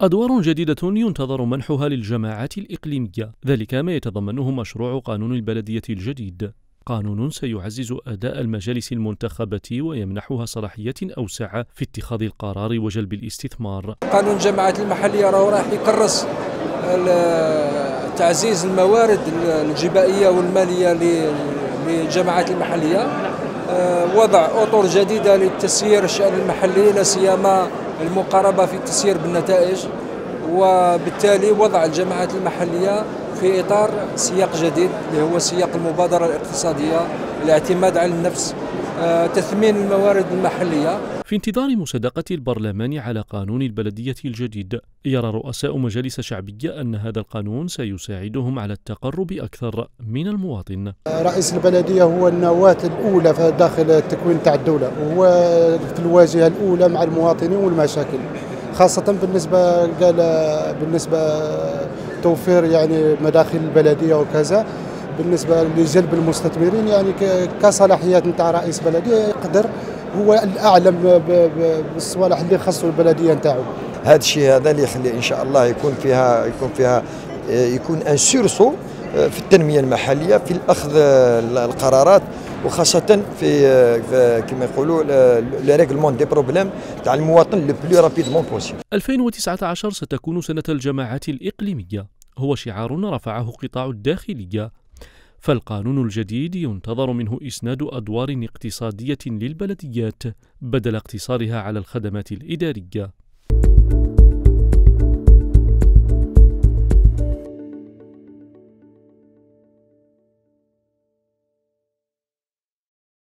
أدوار جديدة ينتظر منحها للجماعات الإقليمية. ذلك ما يتضمنه مشروع قانون البلدية الجديد. قانون سيعزز أداء المجالس المنتخبة ويمنحها صلاحية أوسع في اتخاذ القرار وجلب الاستثمار. قانون الجماعات المحلية راهو راح يكرس تعزيز الموارد الجبائية والمالية للجماعات المحلية. وضع أطر جديدة للتسيير الشأن المحلي لا سيما المقاربة في التسيير بالنتائج. وبالتالي وضع الجماعات المحلية في إطار سياق جديد اللي هو سياق المبادرة الاقتصادية الاعتماد على النفس آه، تثمين الموارد المحلية. في انتظار مصادقة البرلمان على قانون البلدية الجديد يرى رؤساء مجالس شعبية أن هذا القانون سيساعدهم على التقرب أكثر من المواطن. رئيس البلدية هو النواة الأولى داخل التكوين تاع الدولة وهو في الواجهة الأولى مع المواطنين والمشاكل خاصة بالنسبة قال بالنسبة توفير يعني مداخل البلدية وكذا. بالنسبة لجلب المستثمرين يعني كصلاحيات نتاع رئيس بلدية يقدر هو الأعلم بالصوالح اللي خصوا البلدية نتاعو. هذا الشيء هذا اللي يخلي إن شاء الله يكون فيها يكون فيها يكون ان سورسو في التنمية المحلية في الأخذ القرارات وخاصة في كما يقولوا le règlement des problèmes تاع المواطن le plus rapidement possible 2019 ستكون سنة الجماعات الإقليمية. هو شعار رفعه قطاع الداخلية. فالقانون الجديد ينتظر منه إسناد أدوار اقتصادية للبلديات بدل اقتصارها على الخدمات الإدارية.